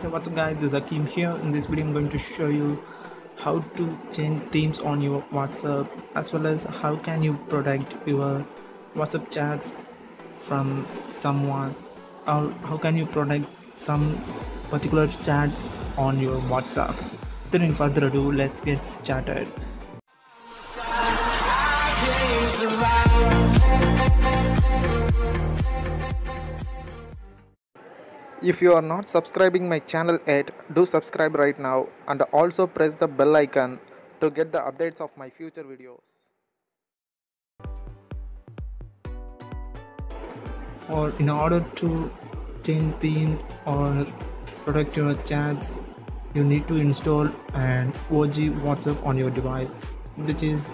Hey, what's up guys, this is Akeem here. In this video I'm going to show you how to change themes on your WhatsApp as well as how can you protect your WhatsApp chats from someone or how can you protect some particular chat on your WhatsApp. then Without further ado, let's get started. If you are not subscribing my channel yet, do subscribe right now and also press the bell icon to get the updates of my future videos. or in order to change theme or protect your chats you need to install an OG WhatsApp on your device which is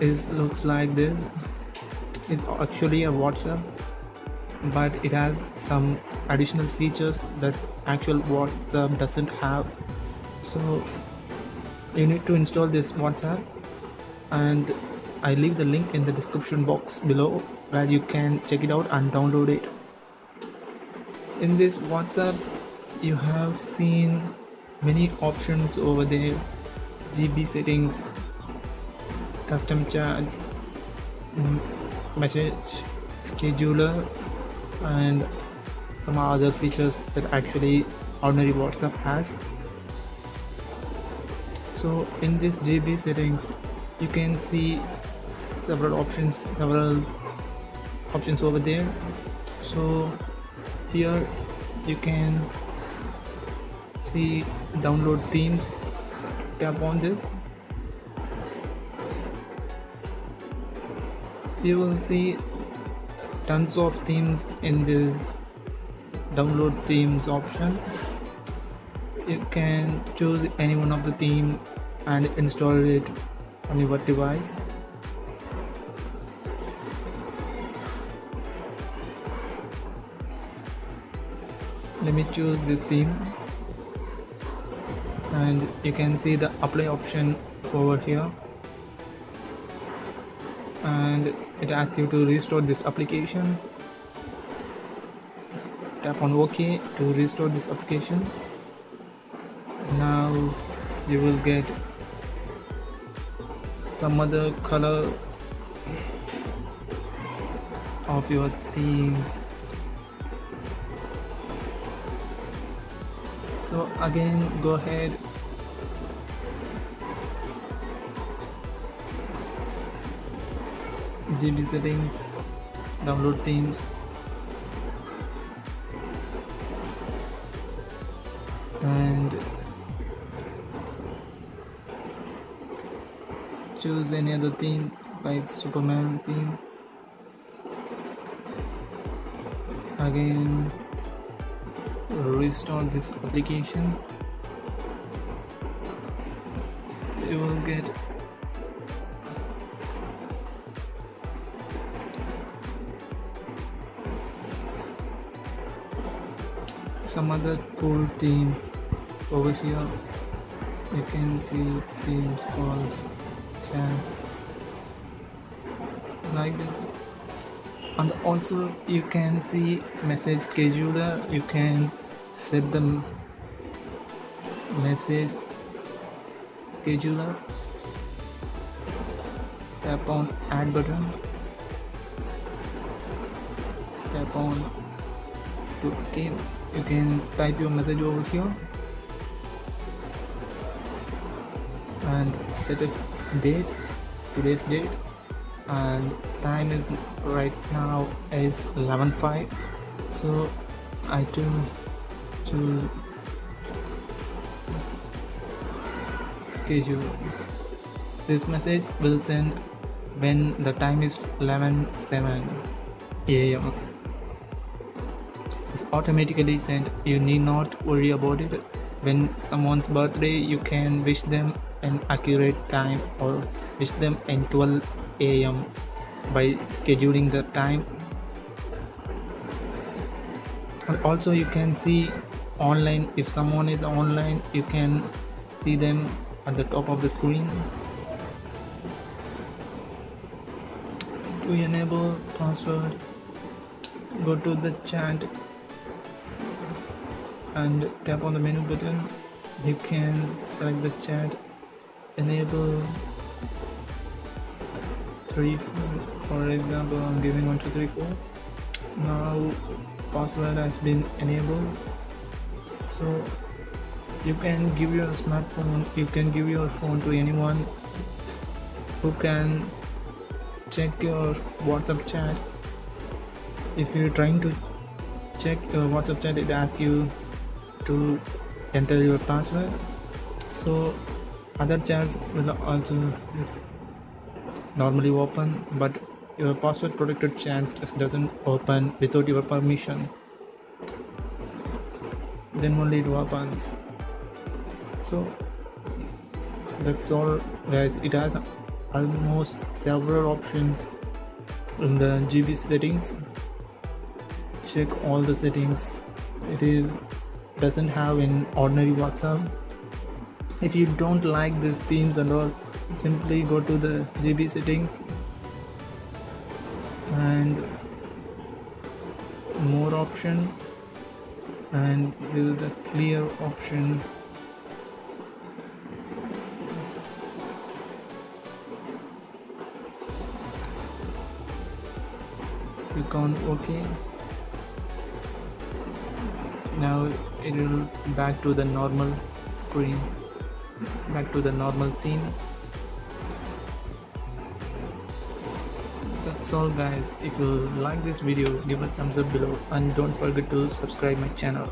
is looks like this it's actually a WhatsApp but it has some additional features that actual WhatsApp doesn't have so you need to install this WhatsApp and I leave the link in the description box below where you can check it out and download it. In this WhatsApp, you have seen many options over there GB settings, custom chats, mm, message scheduler, and some other features that actually ordinary WhatsApp has. So, in this GB settings, you can see several options several options over there. So here you can see download themes. Tap on this. You will see tons of themes in this download themes option. You can choose any one of the theme and install it on your device. Let me choose this theme. And you can see the apply option over here and it asks you to restore this application. Tap on ok to restore this application. Now you will get some other color of your themes. So again go ahead GB settings download themes. And choose any other theme like Superman theme. Again restore this application. You will get some other cool theme over here. You can see themes calls chats like this. And also you can see message scheduler. You can set the message scheduler. Tap on add button. Tap on to again you can type your message over here. And set a date today's date. And time is right now is 11.5 so I do choose schedule. This message will send when the time is 11.7 am it's automatically sent. You need not worry about it. When someone's birthday you can wish them an accurate time or wish them in 12 am by scheduling the time. And also you can see online. If someone is online you can see them at the top of the screen. To enable password go to the chat and tap on the menu button. You can select the chat enable 3 for example i'm giving 1 2 3 4 now password has been enabled. So you can give your smartphone you can give your phone to anyone who can check your whatsapp chat. If you're trying to check your whatsapp chat it asks you to enter your password. So other chats will also normally open but your password protected chats just doesn't open without your permission. Then only it opens. So that's all guys. It has almost several options in the GB settings. Check all the settings. It is doesn't have in ordinary WhatsApp. If you don't like these themes and all simply go to the GB settings and more option and this is the clear option. Click on ok now it will back to the normal screen back to the normal theme. That's all guys. If you like this video give a thumbs up below and don't forget to subscribe my channel